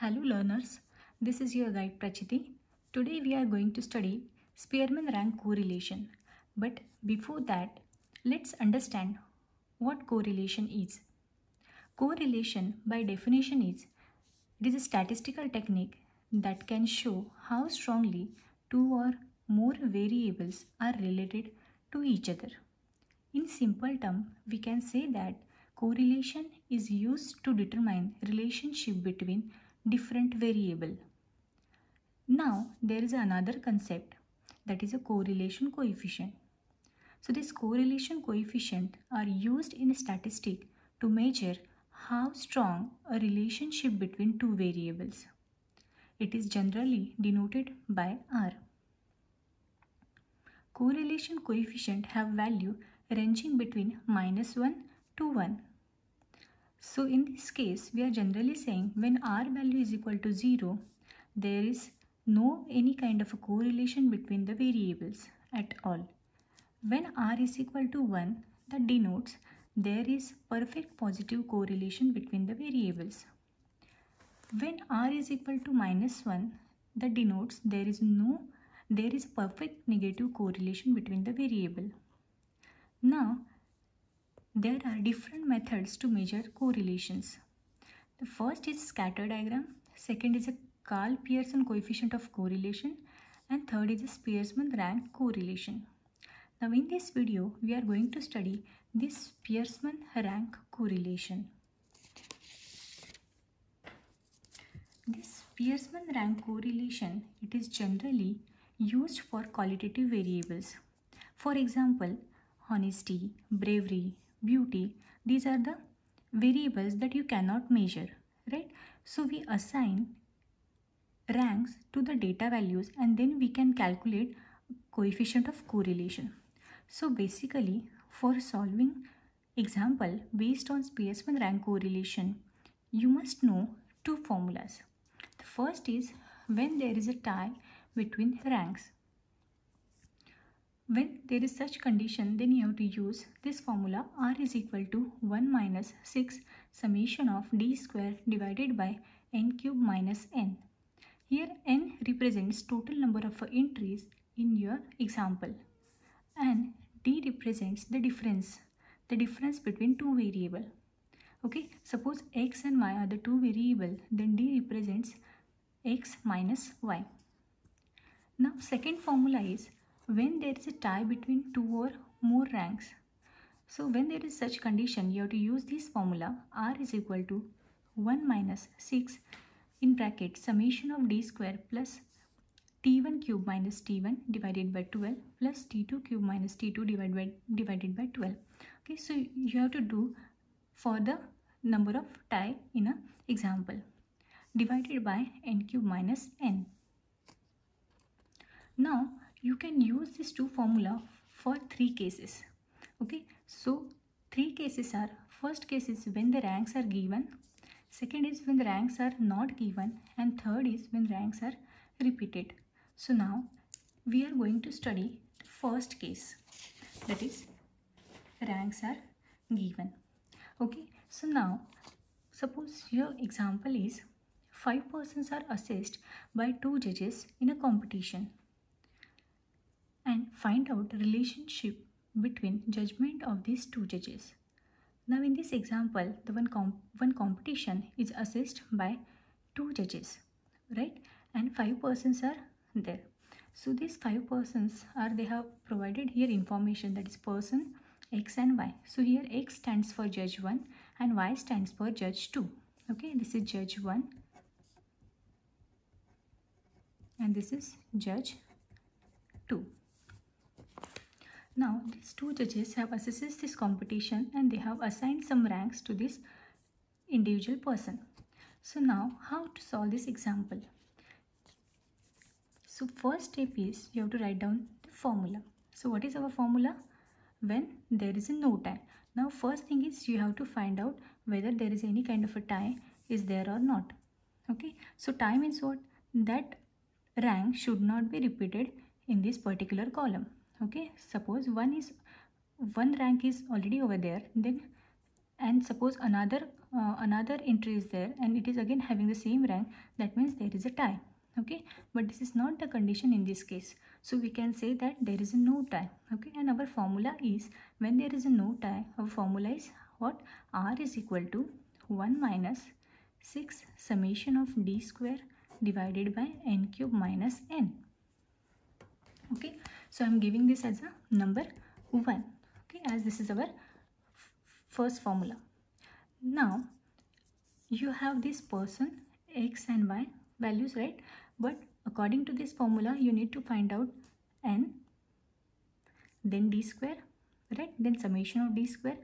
Hello learners, this is your guide Prachiti. Today we are going to study Spearman rank correlation. But before that, let's understand what correlation is. Correlation by definition is it is a statistical technique that can show how strongly two or more variables are related to each other. In simple term, we can say that correlation is used to determine relationship between different variable. Now there is another concept that is a correlation coefficient. So this correlation coefficient are used in statistic to measure how strong a relationship between two variables. It is generally denoted by R. Correlation coefficient have value ranging between minus 1 to 1 so in this case, we are generally saying when R value is equal to 0, there is no any kind of a correlation between the variables at all. When R is equal to 1, that denotes there is perfect positive correlation between the variables. When R is equal to minus 1, that denotes there is no there is perfect negative correlation between the variable. Now there are different methods to measure correlations. The first is scatter diagram, second is a Karl Pearson coefficient of correlation and third is a Spearman rank correlation. Now in this video we are going to study this Spearman rank correlation. This Spearman rank correlation it is generally used for qualitative variables. For example, honesty, bravery, beauty these are the variables that you cannot measure right? So we assign ranks to the data values and then we can calculate coefficient of correlation. So basically for solving example based on Spearman rank correlation you must know two formulas. The first is when there is a tie between ranks when there is such condition, then you have to use this formula R is equal to 1 minus 6 summation of d square divided by n cube minus n. Here n represents total number of entries in your example and d represents the difference, the difference between two variable. Okay, suppose x and y are the two variable, then d represents x minus y. Now second formula is when there is a tie between two or more ranks. So when there is such condition, you have to use this formula r is equal to 1 minus 6 in bracket summation of d square plus t1 cube minus t1 divided by 12 plus t2 cube minus t2 divided by, divided by 12. Okay, so you have to do for the number of tie in a example divided by n cube minus n. Now you can use these two formula for three cases. Okay? So three cases are first case is when the ranks are given second is when the ranks are not given and third is when ranks are repeated. So now we are going to study the first case. That is ranks are given. Okay? So now suppose your example is five persons are assessed by two judges in a competition and find out relationship between judgment of these two judges. Now in this example, the one, comp one competition is assessed by two judges, right? And five persons are there. So these five persons are, they have provided here information that is person X and Y. So here X stands for judge 1 and Y stands for judge 2. Okay, this is judge 1 and this is judge 2. Now these two judges have assessed this competition and they have assigned some ranks to this individual person. So now how to solve this example? So first step is you have to write down the formula. So what is our formula? When there is a no tie. Now first thing is you have to find out whether there is any kind of a tie is there or not. Okay. So tie means what? That rank should not be repeated in this particular column okay suppose one is one rank is already over there then and suppose another uh, another entry is there and it is again having the same rank that means there is a tie. Okay but this is not the condition in this case. So we can say that there is a no tie. Okay and our formula is when there is a no tie our formula is what? R is equal to 1 minus 6 summation of d square divided by n cube minus n. Okay so i'm giving this as a number 1 okay as this is our first formula. Now you have this person x and y values right? But according to this formula you need to find out n then d square right? Then summation of d square.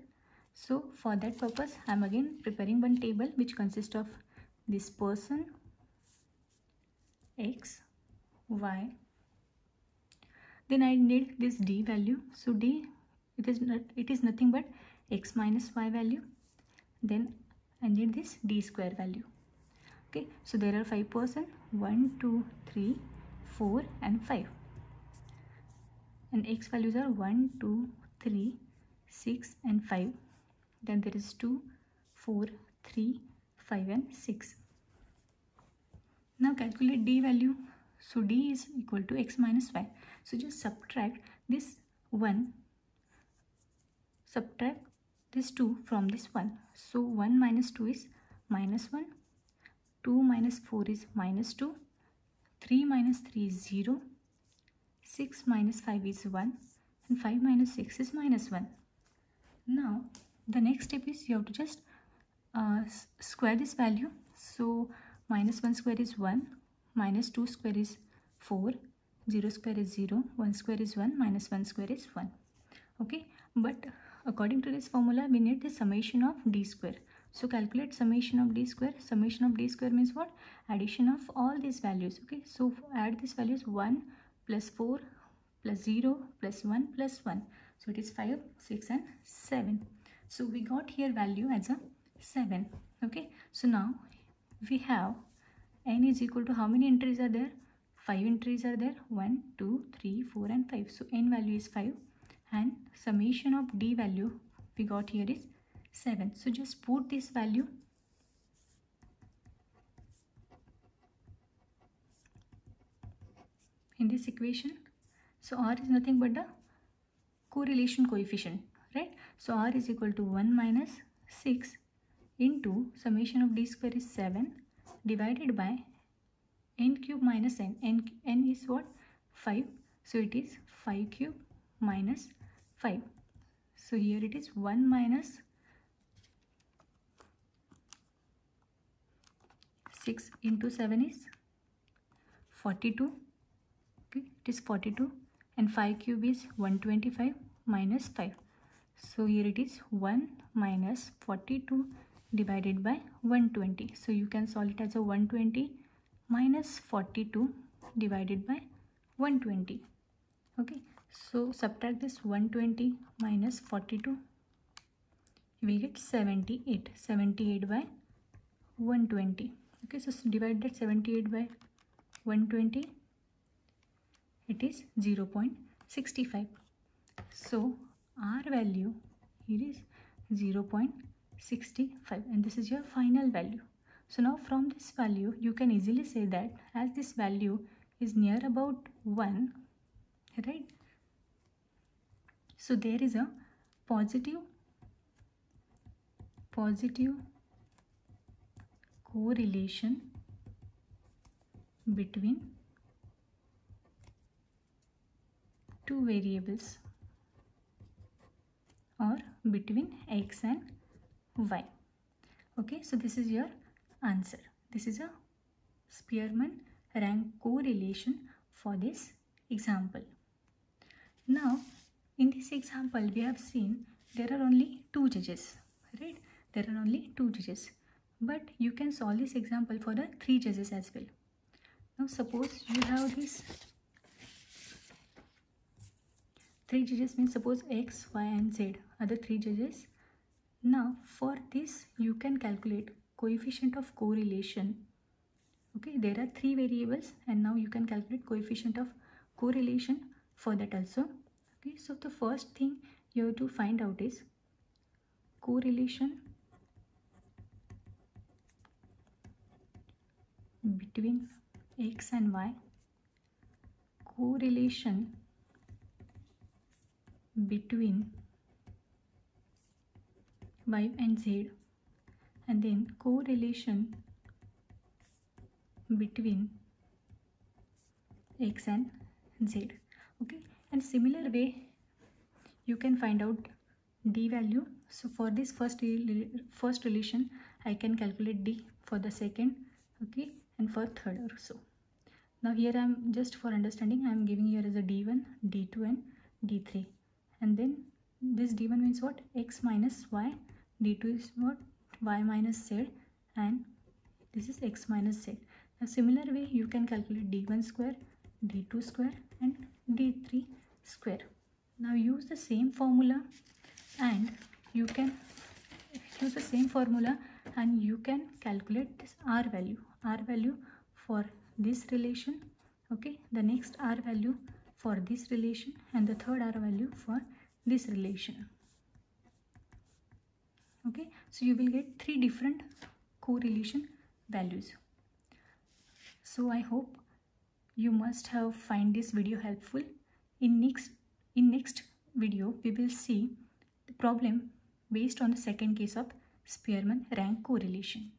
So for that purpose i'm again preparing one table which consists of this person x y then i need this d value. So d it is not it is nothing but x minus y value. Then i need this d square value. Okay. So there are five person. One two three four and five. And x values are one two three six and five. Then there is two four three five and six. Now calculate d value. So d is equal to x minus y so just subtract this 1 subtract this 2 from this 1 so 1 minus 2 is minus 1 2 minus 4 is minus 2 3 minus 3 is 0 6 minus 5 is 1 and 5 minus 6 is minus 1 now the next step is you have to just uh, square this value. So minus 1 square is 1 minus 2 square is 4 0 square is 0 1 square is 1 minus 1 square is 1 okay but according to this formula we need the summation of d square so calculate summation of d square. Summation of d square means what? Addition of all these values. Okay. So add these values 1 plus 4 plus 0 plus 1 plus 1. So it is 5, 6 and 7. So we got here value as a 7. Okay. So now we have n is equal to how many entries are there? 5 entries are there. 1, 2, 3, 4 and 5. So n value is 5 and summation of d value we got here is 7 so just put this value in this equation so r is nothing but the correlation coefficient right so r is equal to 1 minus 6 into summation of d square is 7 divided by n cube minus n. N, n is what? 5 so it is 5 cube minus 5 so here it is 1 minus 6 into 7 is 42 okay it is 42 and 5 cube is 125 minus 5 so here it is 1 minus 42 divided by 120 so you can solve it as a 120 minus 42 divided by 120 okay so subtract this 120 minus 42 you will get 78 78 by 120 okay so divide that 78 by 120 it is 0 0.65 so r value here is 0 0.65 and this is your final value so now from this value you can easily say that as this value is near about 1 right? So there is a positive positive correlation between two variables or between x and y. Okay so this is your answer. This is a spearman rank correlation for this example. Now in this example we have seen there are only two judges right? There are only two judges. But you can solve this example for the three judges as well. Now suppose you have this three judges means suppose x y and z are the three judges. Now for this you can calculate coefficient of correlation. Okay there are three variables and now you can calculate coefficient of correlation for that also. Okay so the first thing you have to find out is correlation between x and y. Correlation between y and z and then correlation between x and z. Okay? And similar way you can find out d value so for this first first relation i can calculate d for the second okay and for third also. Now here i'm just for understanding i'm giving here as a d1 d2 and d3 and then this d1 means what? X minus y d2 is what y minus z and this is x minus z a similar way you can calculate d1 square, d2 square and d3 square. Now use the same formula and you can use the same formula and you can calculate this r value. r value for this relation okay the next r value for this relation and the third r value for this relation okay so you will get three different correlation values. So i hope you must have find this video helpful. In next in next video we will see the problem based on the second case of spearman rank correlation